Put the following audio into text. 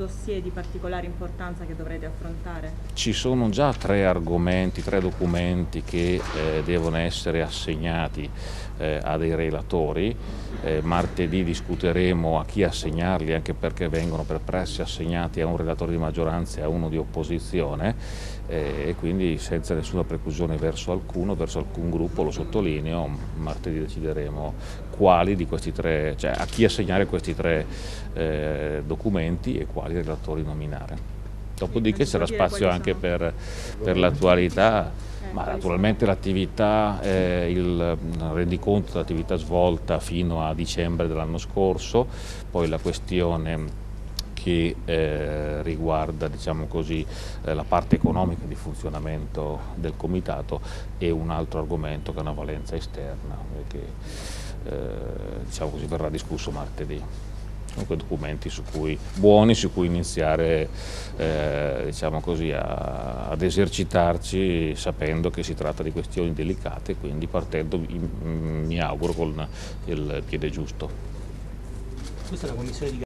dossier di particolare importanza che dovrete affrontare? Ci sono già tre argomenti, tre documenti che eh, devono essere assegnati eh, a dei relatori. Eh, martedì discuteremo a chi assegnarli anche perché vengono per presse assegnati a un relatore di maggioranza e a uno di opposizione eh, e quindi senza nessuna preclusione verso alcuno, verso alcun gruppo, lo sottolineo, martedì decideremo quali di questi tre, cioè a chi assegnare questi tre eh, documenti e quali relatori nominare. Dopodiché c'era spazio anche per, per l'attualità, eh, ma naturalmente l'attività, eh, il rendiconto dell'attività svolta fino a dicembre dell'anno scorso, poi la questione che eh, riguarda diciamo così, eh, la parte economica di funzionamento del comitato e un altro argomento che ha una valenza esterna che eh, diciamo così, verrà discusso martedì. Comunque documenti su cui, buoni su cui iniziare eh, diciamo così, a, ad esercitarci sapendo che si tratta di questioni delicate, quindi partendo mi auguro con il piede giusto.